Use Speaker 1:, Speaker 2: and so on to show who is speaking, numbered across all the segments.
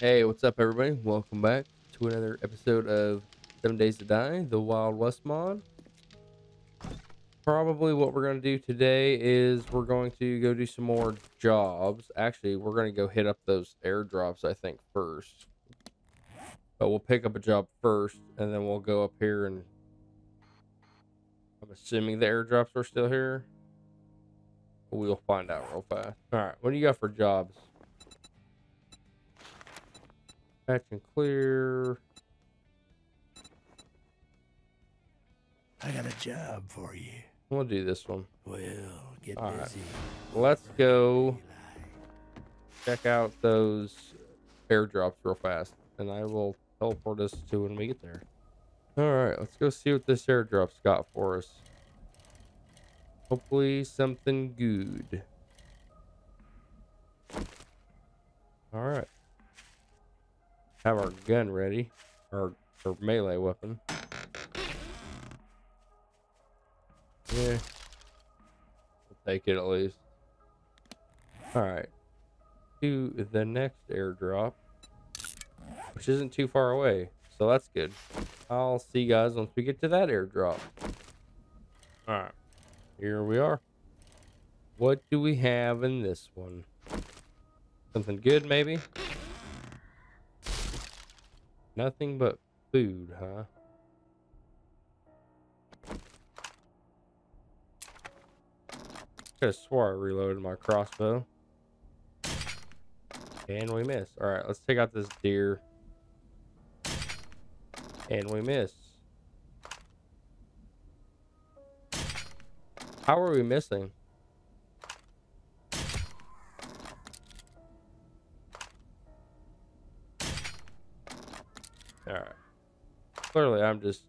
Speaker 1: Hey, what's up, everybody? Welcome back to another episode of Seven Days to Die, the Wild West mod. Probably what we're going to do today is we're going to go do some more jobs. Actually, we're going to go hit up those airdrops, I think, first. But we'll pick up a job first, and then we'll go up here and... I'm assuming the airdrops are still here. We'll find out real fast. Alright, what do you got for jobs? Patch and clear.
Speaker 2: I got a job for you.
Speaker 1: We'll do this one.
Speaker 2: Well, get
Speaker 1: All right.
Speaker 2: busy.
Speaker 1: Let's go check out those airdrops real fast, and I will teleport us to when we get there. All right, let's go see what this airdrop's got for us. Hopefully, something good. All right. Have our gun ready, our, our melee weapon. Yeah. We'll take it at least. Alright. To the next airdrop. Which isn't too far away. So that's good. I'll see you guys once we get to that airdrop. Alright. Here we are. What do we have in this one? Something good, maybe? Nothing but food, huh? Could have swore I reloaded my crossbow. And we missed. Alright, let's take out this deer. And we missed. How are we missing? Alright. Clearly, I'm just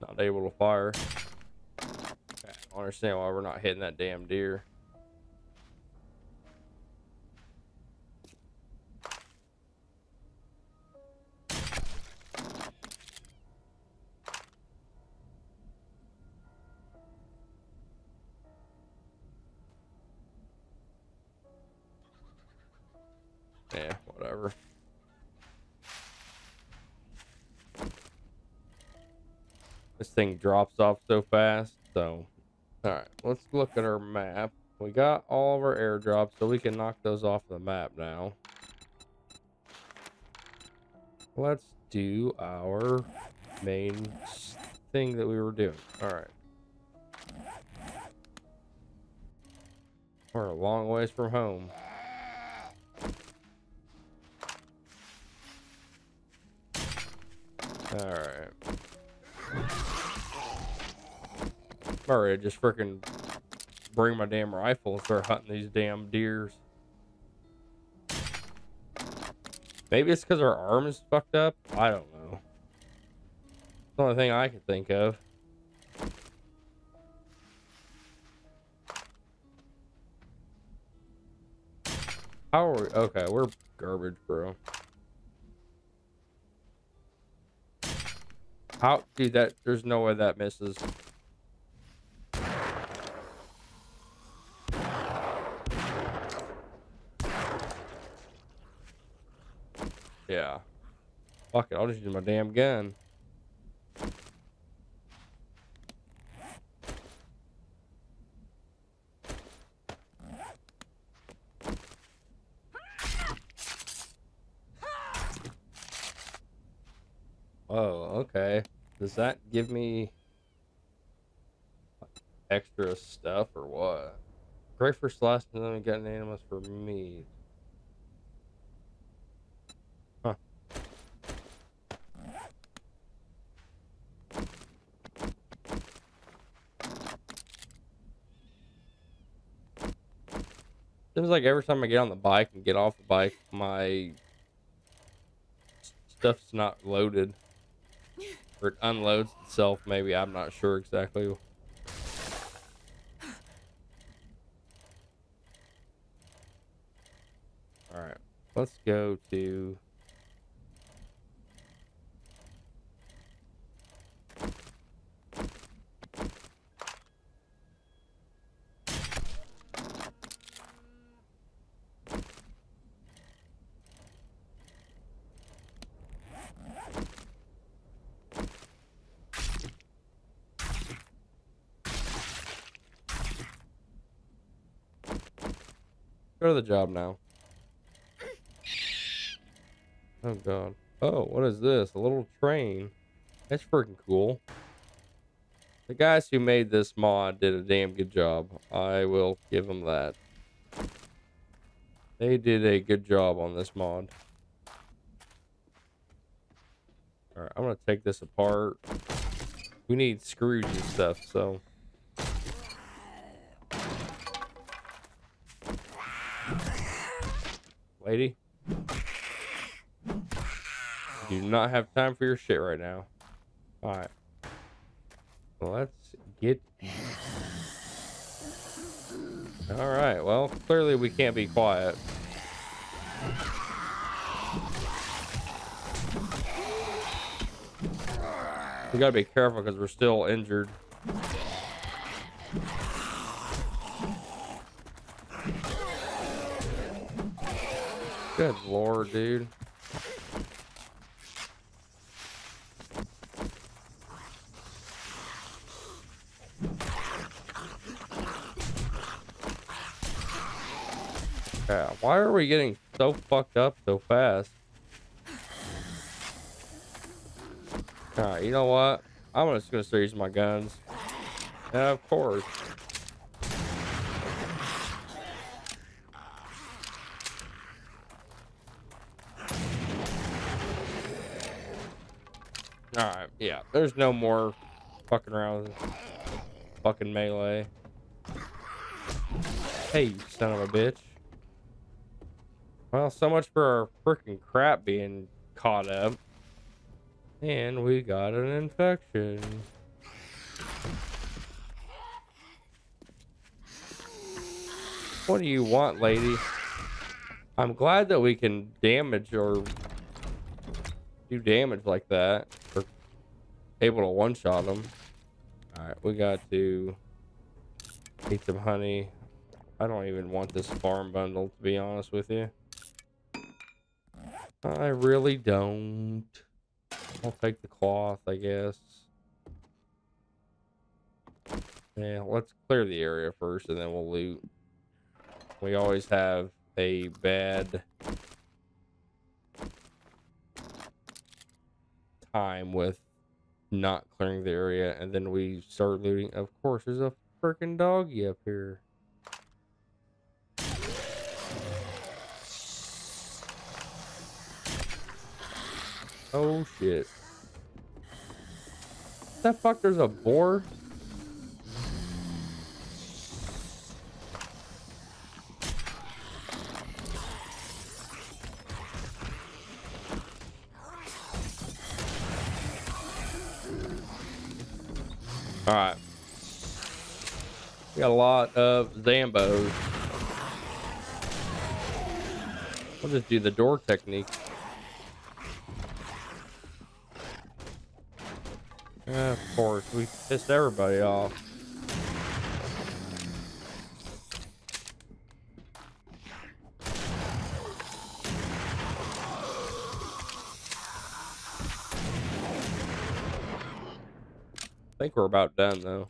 Speaker 1: not able to fire. I don't understand why we're not hitting that damn deer. Thing drops off so fast, so Alright, let's look at our map. We got all of our airdrops, so we can knock those off the map now. Let's do our main thing that we were doing. Alright. We're a long ways from home. Alright. To just freaking bring my damn rifle and start hunting these damn deers. Maybe it's because our arm is fucked up. I don't know. It's the only thing I can think of. How are we? Okay, we're garbage, bro. How, dude? That there's no way that misses. Yeah. Fuck it, I'll just use my damn gun. Oh, okay. Does that give me extra stuff or what? Great for slash and then we got an animus for meat. Huh. Seems like every time I get on the bike and get off the bike, my stuff's not loaded. Or it unloads itself, maybe. I'm not sure exactly. Alright. Let's go to To the job now. Oh god. Oh, what is this? A little train. That's freaking cool. The guys who made this mod did a damn good job. I will give them that. They did a good job on this mod. Alright, I'm gonna take this apart. We need screws and stuff, so... Lady? Do not have time for your shit right now. Alright. Let's get... Alright, well, clearly we can't be quiet. We gotta be careful because we're still injured. Good lord, dude. Yeah, why are we getting so fucked up so fast? Alright, you know what? I'm just gonna start using my guns. Yeah, of course. Alright, yeah. There's no more fucking around fucking melee. Hey, you son of a bitch. Well, so much for our freaking crap being caught up. And we got an infection. What do you want, lady? I'm glad that we can damage or do damage like that. Able to one-shot them. Alright, we got to eat some honey. I don't even want this farm bundle, to be honest with you. I really don't. I'll take the cloth, I guess. Yeah, let's clear the area first and then we'll loot. We always have a bad time with not clearing the area and then we start looting. Of course, there's a freaking doggy up here. Oh shit. The fuck? There's a boar? Alright. We got a lot of Zambos. We'll just do the door technique. Yeah, of course, we pissed everybody off. Think we're about done though.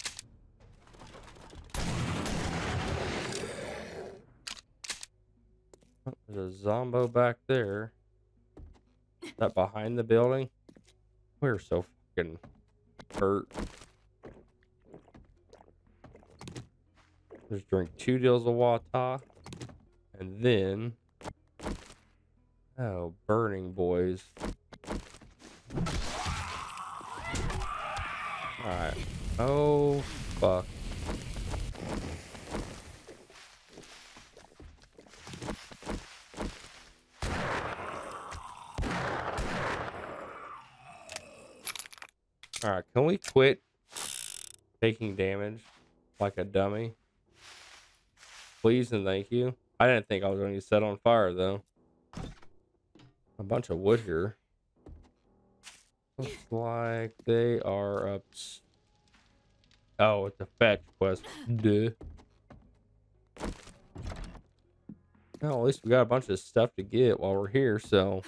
Speaker 1: Oh, There's a zombo back there. Is that behind the building? We're so fucking hurt. Just drink two deals of water. And then... Oh, burning boys. Alright. Oh, fuck. Alright, can we quit taking damage like a dummy? Please and thank you. I didn't think I was going to set on fire, though. A bunch of wood here. Looks like they are up. Oh, it's a fetch quest. Duh. Well, at least we got a bunch of stuff to get while we're here, so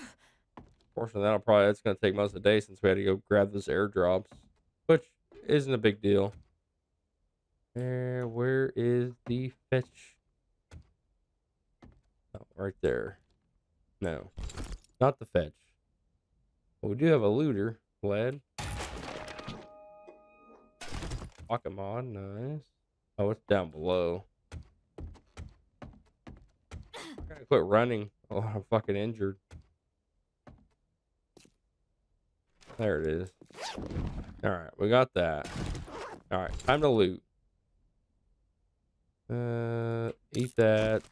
Speaker 1: Fortunately, that'll probably that's gonna take most of the day since we had to go grab those airdrops, which isn't a big deal. Uh, where is the fetch? Oh, right there. No, not the fetch. But we do have a looter, lead. Pocket mod, nice. Oh, it's down below. I gotta quit running. Oh, I'm fucking injured. There it is. Alright, we got that. Alright, time to loot. Uh, eat that.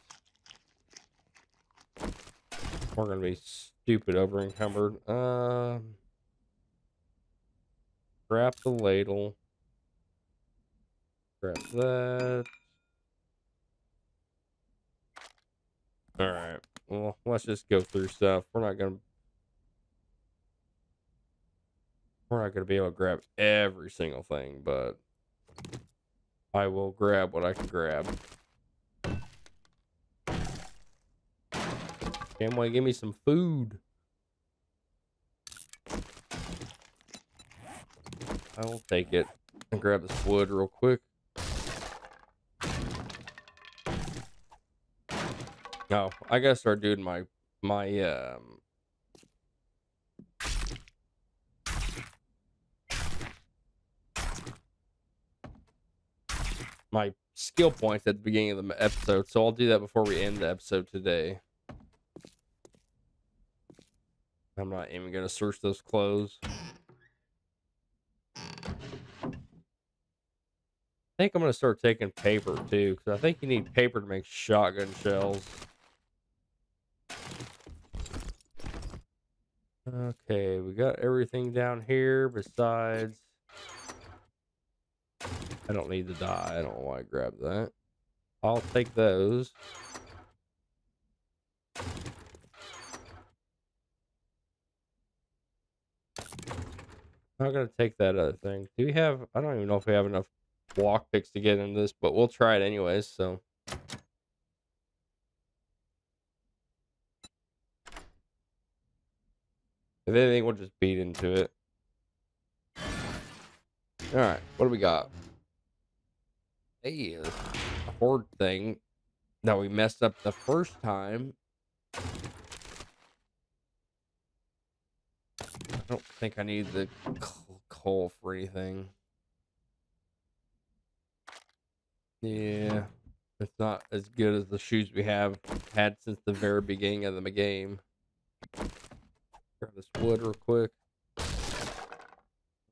Speaker 1: We're gonna be stupid over encumbered. Um, grab the ladle. Grab that. All right. Well, let's just go through stuff. We're not gonna. We're not gonna be able to grab every single thing, but I will grab what I can grab. Wait, give me some food. I will take it and grab this wood real quick. Oh, I gotta start doing my my um my skill points at the beginning of the episode, so I'll do that before we end the episode today. I'm not even gonna search those clothes. Think I'm gonna start taking paper too, because I think you need paper to make shotgun shells. Okay, we got everything down here besides I don't need to die. I don't want to grab that. I'll take those. I'm not gonna take that other thing. Do we have? I don't even know if we have enough lock picks to get into this, but we'll try it anyways. So. If anything, we'll just beat into it. All right, what do we got? Hey, a horde thing that we messed up the first time. I don't think I need the coal for anything. Yeah, it's not as good as the shoes we have had since the very beginning of the game. Grab this wood real quick.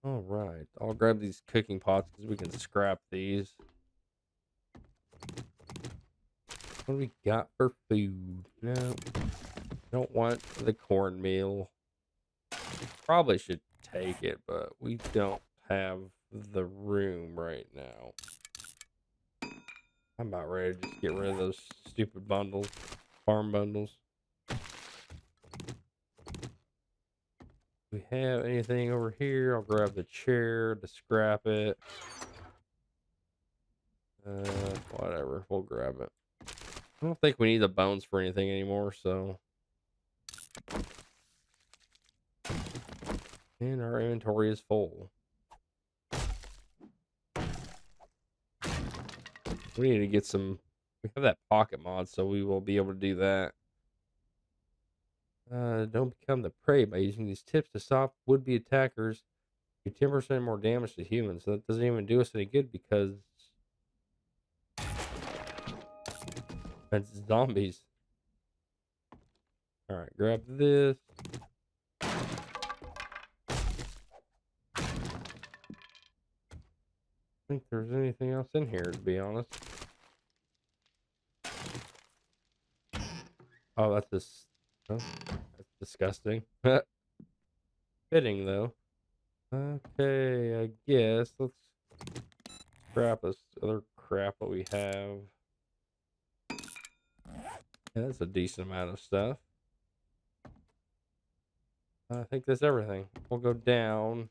Speaker 1: All right, I'll grab these cooking pots because we can scrap these. What do we got for food? No, don't want the cornmeal. Probably should take it, but we don't have the room right now. I'm about ready to just get rid of those stupid bundles, farm bundles. we have anything over here? I'll grab the chair to scrap it. Uh, whatever, we'll grab it. I don't think we need the bones for anything anymore, so. And our inventory is full. We need to get some. We have that pocket mod, so we will be able to do that. Uh, don't become the prey by using these tips to stop would-be attackers. Do 10% more damage to humans. So that doesn't even do us any good because it's zombies. All right, grab this. I think there's anything else in here, to be honest. Oh, that's just oh, that's disgusting. Fitting though. Okay, I guess let's scrap this other crap that we have. Yeah, that's a decent amount of stuff. I think that's everything. We'll go down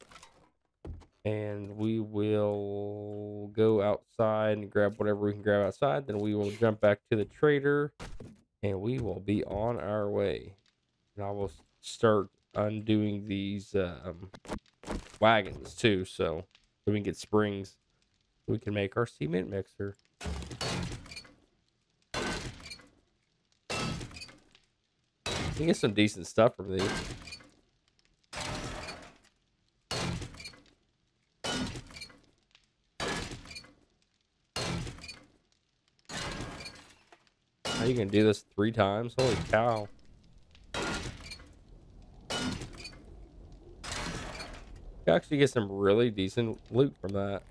Speaker 1: and we will go outside and grab whatever we can grab outside. Then we will jump back to the trader and we will be on our way. And I will start undoing these um, wagons too, so, we can get springs. We can make our cement mixer. You get some decent stuff from these. How you can do this three times? Holy cow. You actually get some really decent loot from that.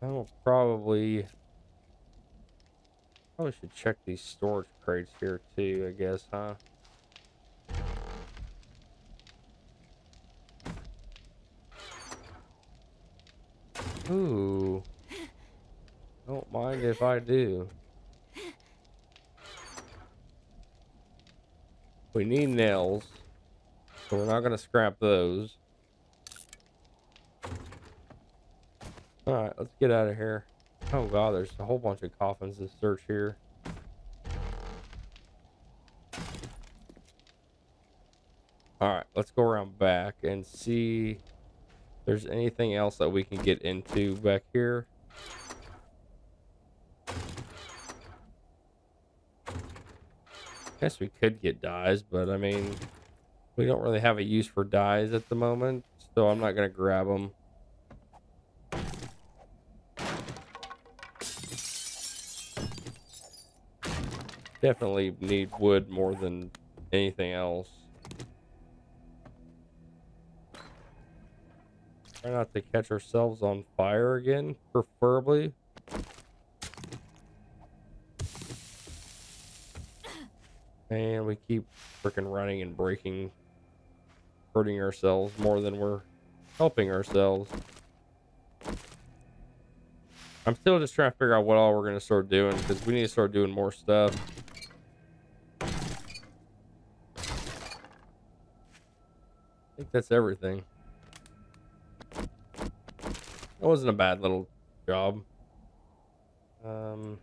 Speaker 1: I will probably probably should check these storage crates here too, I guess, huh? Ooh. Don't mind if I do. We need nails. So we're not gonna scrap those. Alright, let's get out of here. Oh god, there's a whole bunch of coffins to search here. Alright, let's go around back and see there's anything else that we can get into back here. Guess we could get dyes, but I mean, we don't really have a use for dyes at the moment, so I'm not going to grab them. Definitely need wood more than anything else. Try not to catch ourselves on fire again, preferably. And we keep freaking running and breaking, hurting ourselves more than we're helping ourselves. I'm still just trying to figure out what all we're going to start doing because we need to start doing more stuff. I think that's everything. That wasn't a bad little job. Um...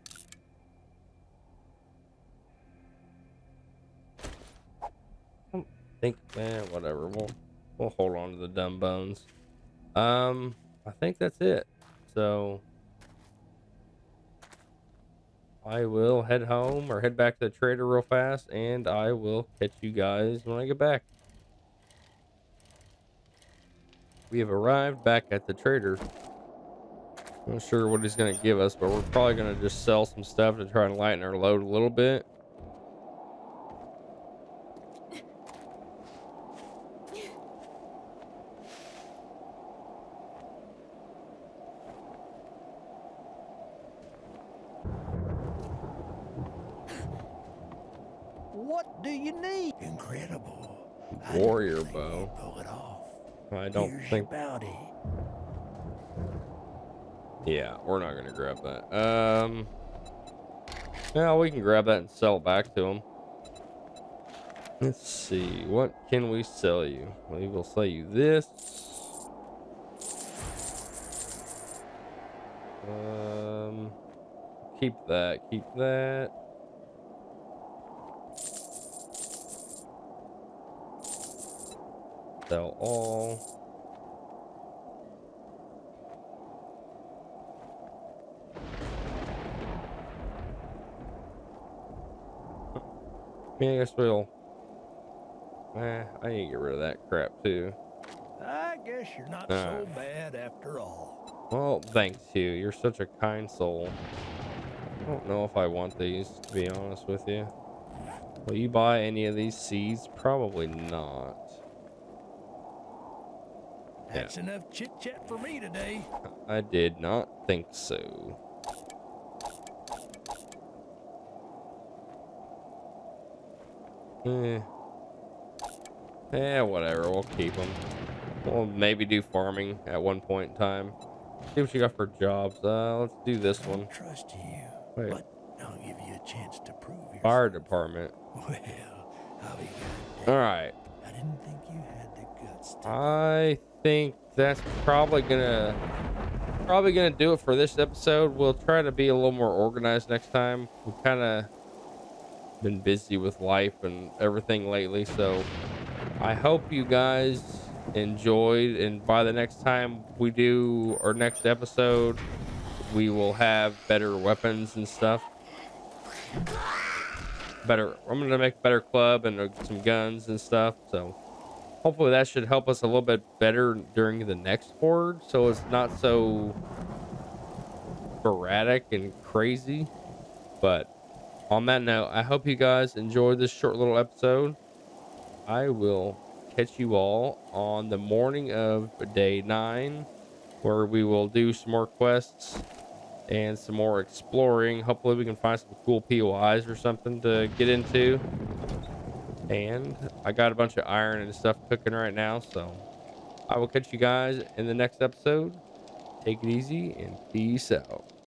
Speaker 1: I think, man, whatever. We'll we'll hold on to the dumb bones. Um, I think that's it. So I will head home or head back to the trader real fast, and I will catch you guys when I get back. We have arrived back at the trader. I'm not sure what he's going to give us, but we're probably going to just sell some stuff to try and lighten our load a little bit.
Speaker 2: What do you need? Incredible.
Speaker 1: Warrior
Speaker 2: didn't
Speaker 1: bow.
Speaker 2: Pull it off.
Speaker 1: I don't
Speaker 2: Here's
Speaker 1: think
Speaker 2: your bounty.
Speaker 1: Yeah, we're not gonna grab that. Um, yeah, we can grab that and sell it back to him. Let's see, what can we sell you? We will sell you this. Um, keep that, keep that. Sell all. Yeah, I guess we'll. Eh, I need to get rid of that crap too.
Speaker 2: I guess you're not
Speaker 1: Uh.
Speaker 2: so bad after all.
Speaker 1: Well, thanks you. You're such a kind soul. I don't know if I want these, to be honest with you. Will you buy any of these seeds? Probably not. Yeah.
Speaker 2: That's enough chit chat for me today.
Speaker 1: I did not think so. Eh. Eh, whatever. We'll keep them. We'll maybe do farming at one point in time. See what you got for jobs. Uh, let's do this one.
Speaker 2: trust you,
Speaker 1: Wait.
Speaker 2: but I'll give you a chance to prove yourself.
Speaker 1: Fire department.
Speaker 2: Well, I'll be goddamned.
Speaker 1: All right.
Speaker 2: I didn't think you had the guts to.
Speaker 1: I think that's probably gonna probably gonna do it for this episode. We'll try to be a little more organized next time. We've kind of been busy with life and everything lately, so I hope you guys enjoyed. And by the next time we do our next episode, we will have better weapons and stuff. Better, I'm gonna make better club and uh, some guns and stuff. So hopefully that should help us a little bit better during the next horde, so it's not so sporadic and crazy. But on that note, I hope you guys enjoyed this short little episode. I will catch you all on the morning of day nine, where we will do some more quests and some more exploring. Hopefully, we can find some cool POIs or something to get into. And I got a bunch of iron and stuff cooking right now, so I will catch you guys in the next episode. Take it easy and peace out.